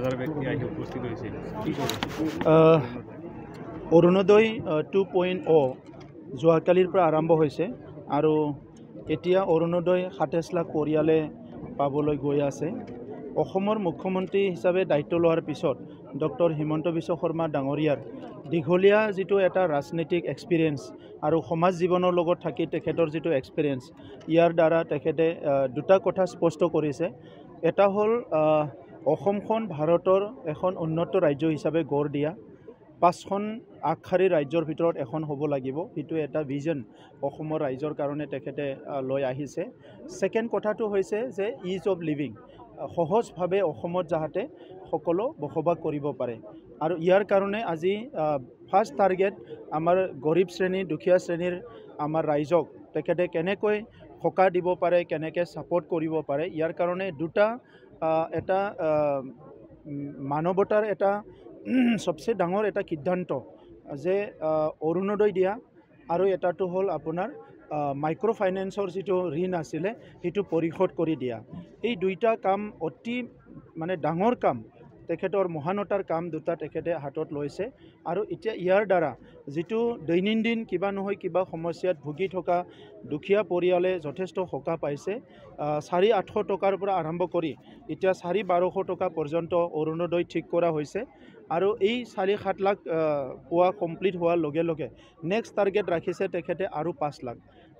হাজাৰ ব্যক্তি আহি উপস্থিত হৈছে। কি ক'ব আহ, অৰুণোদয় টু পইণ্ট অ' যোৱাকালিৰ পৰা আৰম্ভ হৈছে আৰু এতিয়া অৰুণোদয় সাতাইছ লাখ পৰিয়ালে পাবলৈ গৈ আছে। অসমৰ মুখ্যমন্ত্ৰী হিচাপে দায়িত্ব লোৱাৰ পিছত ডক্টৰ হিমন্ত বিশ্ব শৰ্মা ডাঙৰীয়াৰ দীঘলীয়া যিটো এটা ৰাজনৈতিক এক্সপিৰিয়েঞ্চ আৰু সমাজ জীৱনৰ লগত থাকি তেখেতৰ যিটো এক্সপিৰিয়েঞ্চ ইয়াৰ দ্বাৰা তেখেতে দুটা কথা স্পষ্ট কৰিছে। এটা হ'ল অসমখন ভাৰতৰ এখন উন্নত ৰাজ্য হিচাপে গঢ় দিয়া। পাঁচখন আগশাৰীৰ ৰাজ্যৰ ভিতৰত এখন হ'ব লাগিব। সেইটো এটা ভিজন অসমৰ ৰাইজৰ কাৰণে তেখেতে লৈ আহিছে। ছেকেণ্ড কথাটো হৈছে যে ইজ অফ লিভিং সহজভাৱে অসমত যাতে সকলো বসবাস কৰিব পাৰে। আৰু ইয়াৰ কাৰণে আজি ফাৰ্ষ্ট টাৰ্গেট আমাৰ গৰীব শ্ৰেণী দুখীয়া শ্ৰেণীৰ আমাৰ ৰাইজক তেখেতে কেনেকৈ সকাহ দিব পাৰে কেনেকৈ ছাপৰ্ট কৰিব পাৰে ইয়াৰ কাৰণে দুটা এটা মানৱতাৰ এটা চবচে ডাঙৰ এটা সিদ্ধান্ত যে অৰুণোদয় দিয়া আৰু এটাটো হ'ল আপোনাৰ মাইক্ৰ' ফাইনেন্সৰ যিটো ঋণ আছিলে সেইটো পৰিশোধ কৰি দিয়া। এই দুইটা কাম অতি মানে ডাঙৰ কাম। তেখেতৰ মহানতাৰ কাম দুটা তেখেতে হাতত লৈছে। আৰু এতিয়া ইয়াৰ দ্বাৰা যিটো দৈনন্দিন কিবা নহয় কিবা সমস্যাত ভুগি থকা দুখীয়া পৰিয়ালে যথেষ্ট সকাহ পাইছে চাৰি আঠশ টকাৰ পৰা আৰম্ভ কৰি এতিয়া চাৰি বাৰশ টকা পৰ্যন্ত অৰুণোদয় ঠিক কৰা হৈছে। আৰু এই চাৰি সাত লাখ পোৱা কমপ্লিট হোৱাৰ লগে লগে নেক্সট টাৰ্গেট ৰাখিছে তেখেতে আৰু পাঁচ লাখ।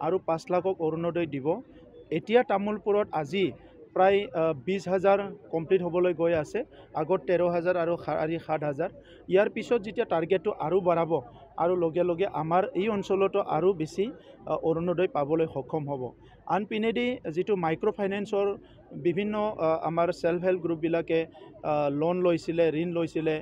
আৰু পাঁচ লাখক অৰুণোদয় দিব। এতিয়া তামোলপুৰত আজি প্ৰায় বিছ হাজাৰ কমপ্লিট হ'বলৈ গৈ আছে আগত তেৰ হাজাৰ আৰু চাৰি সাত হাজাৰ। ইয়াৰ পিছত যেতিয়া টাৰ্গেটটো আৰু বাঢ়াব আৰু লগে লগে আমাৰ এই অঞ্চলতো আৰু বেছি অৰুণোদয় পাবলৈ সক্ষম হ'ব। আনপিনেদি যিটো মাইক্ৰ' ফাইনেন্সৰ বিভিন্ন আমাৰ ছেল্ফ হেল্প গ্ৰুপবিলাকে লোন লৈছিলে ঋণ লৈছিলে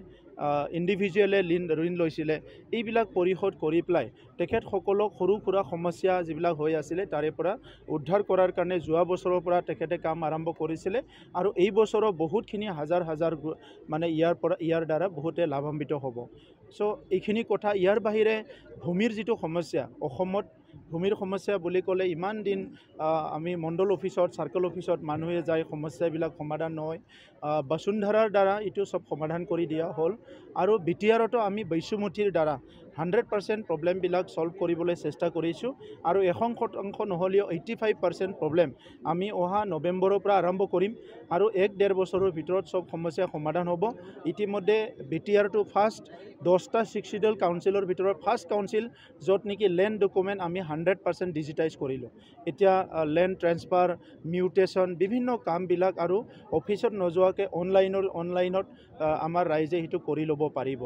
ইণ্ডিভিজুৱেলে ঋণ ঋণ লৈছিলে এইবিলাক পৰিশোধ কৰি পেলাই তেখেতসকলক সৰু সুৰা সমস্যা যিবিলাক হৈ আছিলে তাৰে পৰা উদ্ধাৰ কৰাৰ কাৰণে যোৱা বছৰৰ পৰা তেখেতে কাম আৰম্ভ কৰিছিলে আৰু এই বছৰৰ বহুতখিনি হাজাৰ হাজাৰ মানে ইয়াৰ পৰা ইয়াৰ দ্বাৰা বহুতে লাভান্বিত হ'ব। চ' এইখিনি কথা ইয়াৰ বাহিৰে ভূমিৰ যিটো সমস্যা অসমত ভূমিৰ সমস্যা বুলি ক'লে ইমান দিন আমি মণ্ডল অফিচত চাৰ্কল অফিচত মানুহে যায় সমস্যাবিলাক সমাধান নহয়। আহ, বসুন্ধৰাৰ দ্বাৰা এইটো চব সমাধান কৰি দিয়া হ'ল। আৰু বি টি আৰতো আমি বৈশ্যমুঠিৰ দ্বাৰা হাণ্ড্ৰেড পাৰ্চেণ্ট প্ৰব্লেমবিলাক ছল্ভ কৰিবলৈ চেষ্টা কৰিছোঁ আৰু এশ শতাংশ নহ'লেও এইটি ফাইভ পাৰ্চেণ্ট প্ৰব্লেম আমি অহা নৱেম্বৰৰ পৰা আৰম্ভ কৰিম আৰু এক ডেৰ বছৰৰ ভিতৰত চব সমস্যা সমাধান হ'ব। ইতিমধ্যে বি টি আৰটো ফাৰ্ষ্ট দহটা ছিক্সিডেল কাউন্সিলৰ ভিতৰত ফাৰ্ষ্ট কাউন্সিল য'ত নেকি লেণ্ড ডকুমেণ্ট আমি হাণ্ড্ৰেড পাৰ্চেণ্ট ডিজিটাইজ কৰিলোঁ। এতিয়া লেণ্ড ট্ৰেন্সফাৰ মিউটেশ্যন বিভিন্ন কামবিলাক আৰু অফিচত নোযোৱাকৈ অনলাইনৰ অনলাইনত আমাৰ ৰাইজে সেইটো কৰি ল'ব পাৰিব।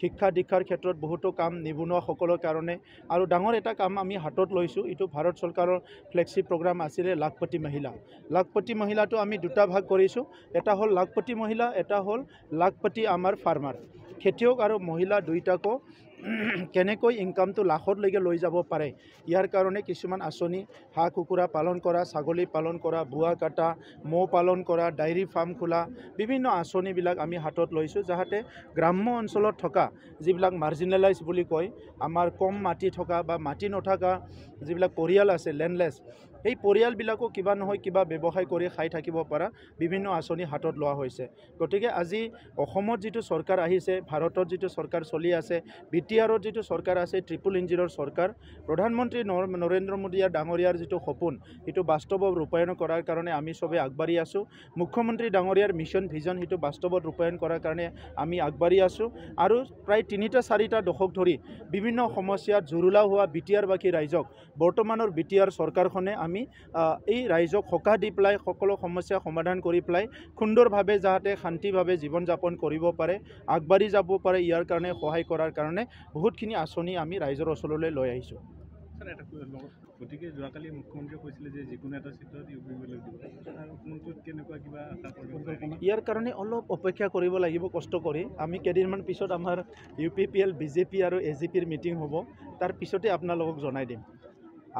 শিক্ষা দীক্ষাৰ ক্ষেত্ৰত বহুতো কাম নিবনুৱাসকলৰ কাৰণে। আৰু ডাঙৰ এটা কাম আমি হাতত লৈছোঁ এইটো ভাৰত চৰকাৰৰ ফ্লেগশ্বিপ প্ৰগ্ৰাম আছিলে লাখপতি মহিলা। লাখপতি মহিলাটো আমি দুটা ভাগ কৰিছোঁ এটা হ'ল লাখপতি মহিলা এটা হ'ল লাখপতি আমাৰ ফাৰ্মাৰ খেতিয়ক আৰু মহিলা দুইটাকো কেনেকৈ ইনকামটো লাখতলৈকে লৈ যাব পাৰে? ইয়াৰ কাৰণে কিছুমান আঁচনি হাঁহ কুকুৰা পালন কৰা ছাগলী পালন কৰা বোৱা কটা মৌ পালন কৰা ডায়েৰী ফাৰ্ম খোলা বিভিন্ন আঁচনিবিলাক আমি হাতত লৈছোঁ যাতে গ্ৰাম্য অঞ্চলত থকা যিবিলাক মাৰ্জিনেলাইজ বুলি কয় আমাৰ কম মাটি থকা বা মাটি নথকা যিবিলাক পৰিয়াল আছে লেণ্ডলেছ সেই পৰিয়ালবিলাকো কিবা নহয় কিবা ব্যৱসায় কৰি খাই থাকিব পৰা বিভিন্ন আঁচনি হাতত লোৱা হৈছে। গতিকে আজি অসমত যিটো চৰকাৰ আহিছে ভাৰতত যিটো চৰকাৰ চলি আছে আৰত যিটো চৰকাৰ আছে ট্ৰিপুল ইঞ্জিনৰ চৰকাৰ প্ৰধানমন্ত্ৰী নৰ নৰেন্দ্ৰ মোদীয়া ডাঙৰীয়াৰ যিটো সপোন সেইটো বাস্তৱত ৰূপায়ণ কৰাৰ কাৰণে আমি চবেই আগবাঢ়ি আছোঁ। মুখ্যমন্ত্ৰী ডাঙৰীয়াৰ মিছন ভিজন সেইটো বাস্তৱত ৰূপায়ণ কৰাৰ কাৰণে আমি আগবাঢ়ি আছোঁ। আৰু প্ৰায় তিনিটা চাৰিটা দশক ধৰি বিভিন্ন সমস্যাত জুৰুলা হোৱা বি টি আৰবাসী ৰাইজক বৰ্তমানৰ বি টি আৰ চৰকাৰখনে আমি এই ৰাইজক সকাহ দি পেলাই সকলো সমস্যা সমাধান কৰি পেলাই সুন্দৰভাৱে যাতে শান্তিভাৱে জীৱন যাপন কৰিব পাৰে আগবাঢ়ি যাব পাৰে ইয়াৰ কাৰণে সহায় কৰাৰ কাৰণে বহুতখিনি আঁচনি আমি ৰাইজৰ ওচৰলৈ লৈ আহিছোঁ। গতিকে যোৱাকালি মুখ্যমন্ত্ৰীয়ে কৈছিলে যে যিকোনো এটা চিটত ইউ পি দিব। কেনেকুৱা কিবা ইয়াৰ কাৰণে অলপ অপেক্ষা কৰিব লাগিব কষ্ট কৰি। আমি কেইদিনমান পিছত আমাৰ U P P L B J P আৰু এ জি পিৰ মিটিং হ'ব। তাৰ পিছতে আপোনালোকক জনাই দিম।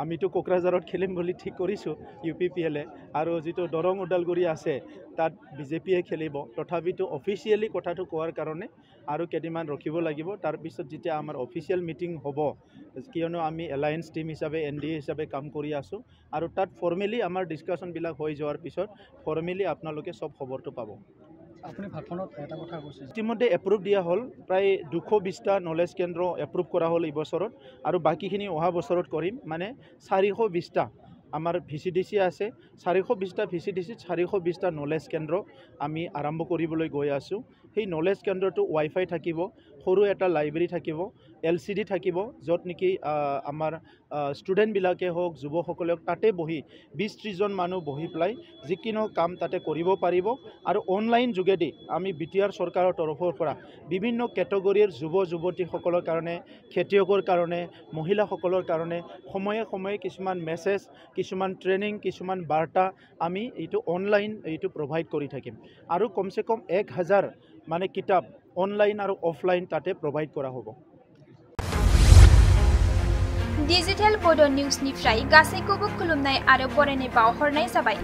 আমিতো কোকৰাঝাৰত খেলিম বুলি ঠিক কৰিছোঁ ইউ পি পি এলে। আৰু যিটো দৰং ওদালগুৰি আছে তাত বি জে পিয়ে খেলিব। তথাপিতো অফিচিয়েলি কথাটো কোৱাৰ কাৰণে আৰু কেইদিনমান ৰখিব লাগিব। তাৰপিছত যেতিয়া আমাৰ অফিচিয়েল মিটিং হ'ব কিয়নো আমি এলায়েন্স টিম হিচাপে এন ডি এ হিচাপে কাম কৰি আছোঁ। আৰু তাত ফৰ্মেলি আমাৰ ডিছকাশ্যনবিলাক হৈ যোৱাৰ পিছত ফৰ্মেলি আপোনালোকে চব খবৰটো পাব। আপুনি ভাষণত এটা কথা কৈছে ইতিমধ্যে এপ্ৰুভ দিয়া হ'ল। প্ৰায় দুশ বিছটা নলেজ কেন্দ্ৰ এপ্ৰুভ কৰা হ'ল এই বছৰত আৰু বাকীখিনি অহা বছৰত কৰিম। মানে চাৰিশ বিছটা আমাৰ ভি চি ডি চি আছে। চাৰিশ বিছটা ভি চি ডি চিত চাৰিশ বিছটা নলেজ কেন্দ্ৰ আমি আৰম্ভ কৰিবলৈ গৈ আছোঁ। সেই নলেজ কেন্দ্ৰটো ৱাইফাই থাকিব। সৰু এটা লাইব্ৰেৰী থাকিব এল চি ডি থাকিব য'ত নেকি আমাৰ ষ্টুডেণ্টবিলাকে হওক যুৱকসকলে হওক তাতে বহি বিছ ত্ৰিছজন মানুহ বহি পেলাই যিকোনো কাম তাতে কৰিব পাৰিব। আৰু অনলাইন যোগেদি আমি বি টি আৰ চৰকাৰৰ তৰফৰ পৰা বিভিন্ন কেটেগৰীৰ যুৱ যুৱতীসকলৰ কাৰণে খেতিয়কৰ কাৰণে মহিলাসকলৰ কাৰণে সময়ে সময়ে কিছুমান মেছেজ কিছুমান ট্ৰেইনিং কিছুমান বাৰ্তা আমি এইটো অনলাইন এইটো প্ৰভাইড কৰি থাকিম। আৰু কমচে কম এক হাজাৰ মানে কিতাপ অনলাইন আৰু অফলাইন তাতে প্ৰভাইড কৰা হ'ব डिजिटेल बड' निउसनिफ्राय गासैखौबो खुलुमनाय आरो बरायनाय बावहरनाय जाबाय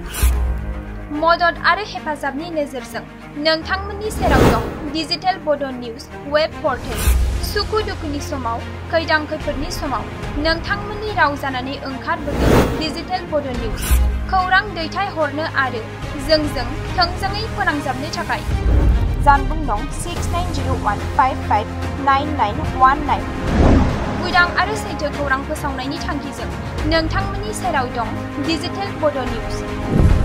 मदद आरो हेफाजाबनि नोजोरजों नोंथांमोननि सेराव दं digital Bodo' news web portal सुखु दुखुनि समाव खैदां खैफोदनि समाव नोंथांमोननि राव जानानै ओंखारबोगोन डिजिटेल बड' निउस खौरां दैथायहरनो आरो जोंजों थोंजोङै फोनांजाबनो थाखाय जानबुं नं six nine zero' one five five nine nine one nine उदां आरो सैथो खौरां फोसावनायनि थांखिजों नोंथांमोननि सेराव दं डिजिटेल बड' निउस